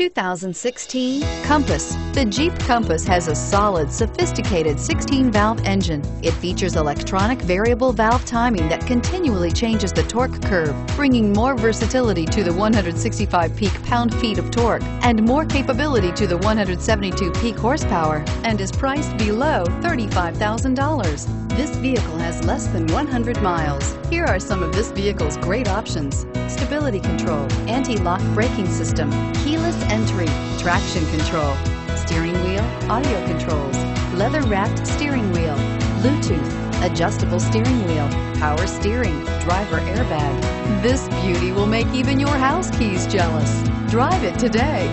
2016 Compass. The Jeep Compass has a solid, sophisticated 16-valve engine. It features electronic variable valve timing that continually changes the torque curve, bringing more versatility to the 165 peak pound-feet of torque and more capability to the 172 peak horsepower and is priced below $35,000. This vehicle has less than 100 miles. Here are some of this vehicle's great options. Stability control, anti-lock braking system, keyless entry, traction control, steering wheel, audio controls, leather-wrapped steering wheel, Bluetooth, adjustable steering wheel, power steering, driver airbag. This beauty will make even your house keys jealous. Drive it today.